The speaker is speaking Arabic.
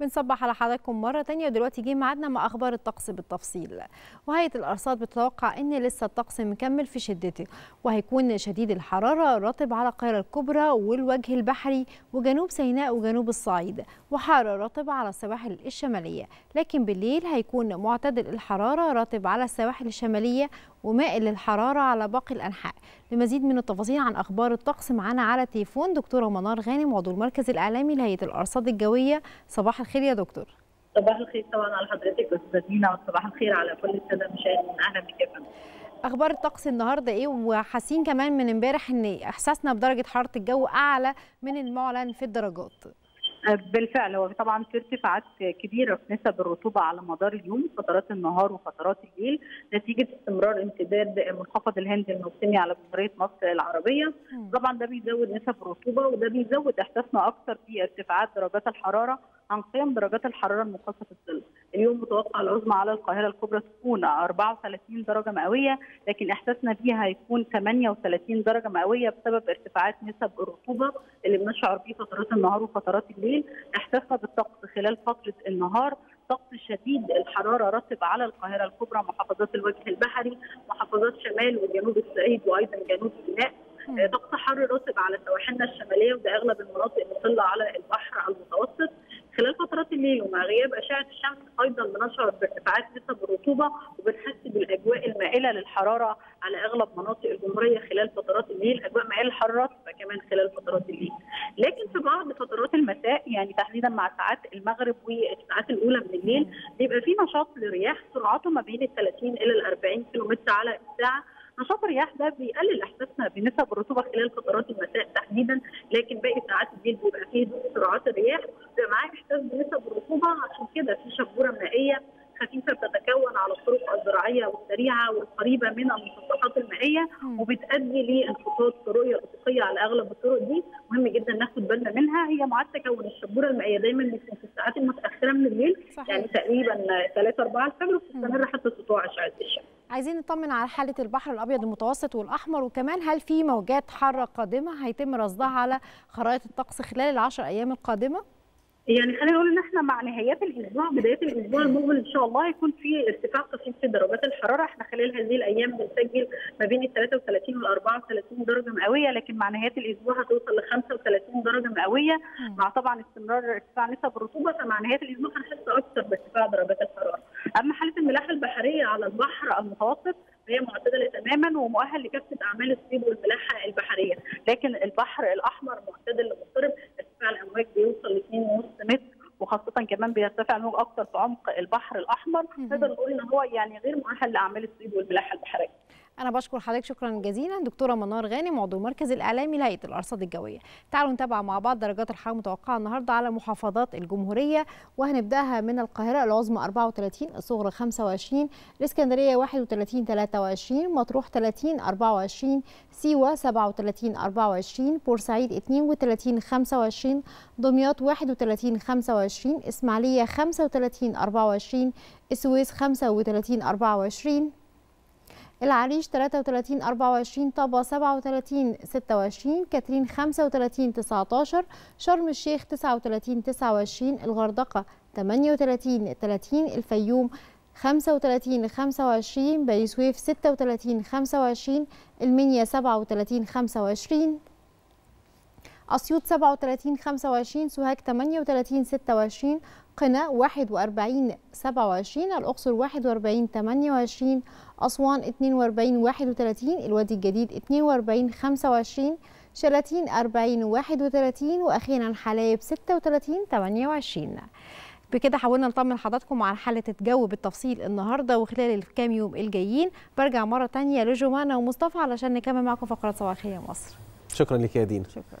بنصبح على حضراتكم مرة تانية. ودلوقتي جه ميعادنا مع أخبار الطقس بالتفصيل. وهيئة الأرصاد بتتوقع إن لسه الطقس مكمل في شدته وهيكون شديد الحرارة رطب على القاهرة الكبرى والوجه البحري وجنوب سيناء وجنوب الصعيد وحارة رطب على السواحل الشمالية. لكن بالليل هيكون معتدل الحرارة رطب على السواحل الشمالية ومائل للحرارة على باقي الأنحاء. لمزيد من التفاصيل عن أخبار الطقس معانا على التليفون دكتورة منار غانم عضو المركز الإعلامي لهيئة الأرصاد الجوية. صباح الخير يا دكتور. صباح الخير طبعا على حضرتك استاذه دينا وصباح الخير على كل السادة المشاهدين. أهلا بك يا فندم أخبار الطقس النهارده إيه؟ وحاسين كمان من امبارح إن إحساسنا بدرجة حرارة الجو أعلى من المعلن في الدرجات. بالفعل. هو طبعا في ارتفاعات كبيرة في نسب الرطوبة على مدار اليوم فترات النهار وفترات الليل. نتيجة استمرار امتداد منخفض الهند الموسمي على جمهوريه مصر العربية. طبعا ده بيزود نسب الرطوبه وده بيزود إحساسنا أكثر في ارتفاعات درجات الحرارة. عن قيم درجات الحرارة المخصصه في الظل. اليوم متوقع العظمى على القاهرة الكبرى تكون 34 درجة مئوية لكن إحساسنا بيها هيكون 38 درجة مئوية بسبب ارتفاعات نسب الرطوبة اللي بنشعر بيه فترات النهار وفترات الليل. إحساسنا بالطقس خلال فترة النهار طقس شديد الحرارة رطب على القاهرة الكبرى محافظات الوجه البحري محافظات شمال وجنوب الصعيد وأيضا جنوب سيناء طقس حر رطب على سواحلنا الشمالية وده أغلب المناطق المطله على البحر المتوسط خلال فترات الليل ومع غياب أشعة الشمس أيضا بنشعر بارتفاعات نسب الرطوبه وبنحس بالأجواء المائلة للحرارة على أغلب مناطق الجمهورية خلال فترات الليل، أجواء مائلة للحراره كمان خلال فترات الليل. لكن في بعض فترات المساء يعني تحديدا مع ساعات المغرب والساعات الأولى من الليل بيبقى في نشاط لرياح سرعته ما بين ال 30 إلى ال 40 كم على الساعة نشاط الرياح ده بيقلل إحساسنا بنسب الرطوبه خلال فترات المساء تحديدا لكن باقي ساعات الليل بيبقى فيه سرعات الرياح معاه احساس بنسب الرطوبه عشان كده في شبورة مائية خفيفة بتتكون على الطرق الزراعية والسريعة والقريبة من المسطحات المائية وبتؤدي لانخفاض الرؤيه الأفقية على أغلب الطرق دي. مهم جدا ناخد بالنا منها. هي معاد تكون الشبورة المائية دايما بتكون في الساعات المتأخرة من الليل صحيح. يعني تقريبا 3 4 الفجر وتستمر حتى سطوع اشعه الشمس عايزين نطمن على حالة البحر الأبيض المتوسط والأحمر وكمان هل في موجات حاره قادمة هيتم رصدها على خرائط الطقس خلال العشر أيام القادمة؟ يعني خلينا نقول إن إحنا مع نهايات الأسبوع بداية الأسبوع المقبل إن شاء الله هيكون في ارتفاع طفيف في درجات الحرارة. إحنا خلال هذه الأيام بنسجل ما بين ال 33 وال 34 درجة مئوية لكن مع نهايات الأسبوع هتوصل ل 35 درجة مئوية. مع طبعا استمرار ارتفاع نسب الرطوبة فمع نهاية الأسبوع هنحس أكثر بارتفاع درجات الحرارة. اما حاله الملاحة البحرية على البحر المتوسط هي معتدلة تماما ومؤهل لكافة أعمال الصيد والملاحة البحرية، لكن البحر الأحمر معتدل لمضطرب ارتفاع الأمواج بيوصل ل 2.5 متر وخاصة كمان بيرتفع الموج أكثر في عمق البحر الأحمر نقدر نقول إن هو يعني غير مؤهل لأعمال الصيد والملاحة البحرية. أنا بشكر حضرتك شكرا جزيلا دكتورة منار غانم عضو المركز الإعلامي لهيئة الأرصاد الجوية. تعالوا نتابع مع بعض درجات الحرارة المتوقعة النهاردة على محافظات الجمهورية وهنبدأها من القاهرة العظمى 34 الصغرى 25 الإسكندرية 31 23 مطروح 30 24 سيوة 37 24 بورسعيد 32 25 دمياط 31 25 إسماعيلية 35 24 السويس 35 24 العريش 33 24 طابة 37 26 كاترين 35 19 شرم الشيخ 39 29 الغردقة 38 30 الفيوم 35 25 بني سويف 36 25 المنيا 37 25 أسيوط 37 25 سوهاج 38 26 قنا 41 27 الأقصر 41 28 أسوان 42 31 الوادي الجديد 42 25 شلاتين 40 31 وأخيرا حلايب 36 28 بكده حاولنا نطمن حضراتكم على حالة الجو بالتفصيل النهارده وخلال الكام يوم الجايين. برجع مرة تانية لجمانة ومصطفى علشان نكمل معكم فقرات صباحية مصر. شكرا لك يا دينا شكرا